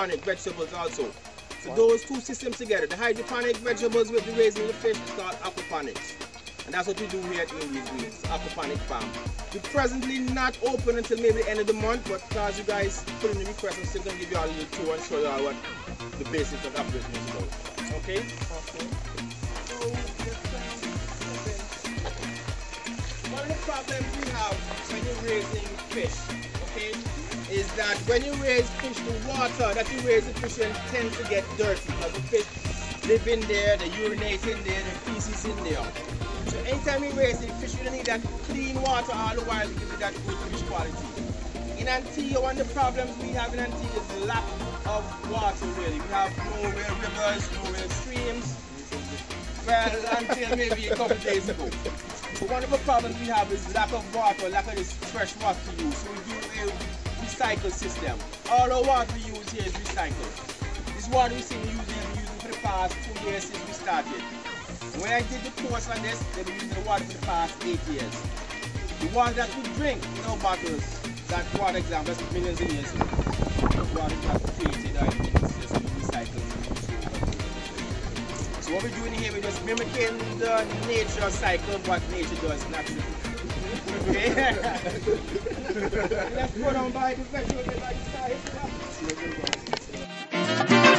hydroponic vegetables also. So those two systems together, the hydroponic vegetables with the raising the fish is called aquaponics. And that's what we do here at English Greens, aquaponic farm. We're presently not open until maybe the end of the month, but because you guys put in the request, I'm still gonna give you all a little tour and show you all what the basics of operating is about. Okay? Okay. So, one of the problems we have when you're raising fish, okay, is that when you raise fish, the water that you raise the fish in tends to get dirty because the fish live in there, they urinate in there, the feces in there. So anytime you raise the fish, you don't need that clean water all the while to give you that good fish quality. In Antigua, one of the problems we have in Antigua is lack of water really. We have no real rivers, no real streams. Well, until maybe a couple days ago. So one of the problems we have is lack of water, lack of this fresh water to use. So we do a recycle system. All the water we use here is recycled. This water we see we using, we using for the past two years since we started. When I did the course on this, they've been using the water for the past eight years. The water that we drink in our bottles, that water example, that's millions of years ago. The water that created uh, our system recycled. So what we're doing here, we're just mimicking the nature cycle what nature does naturally. Let's go down by the vegetable like.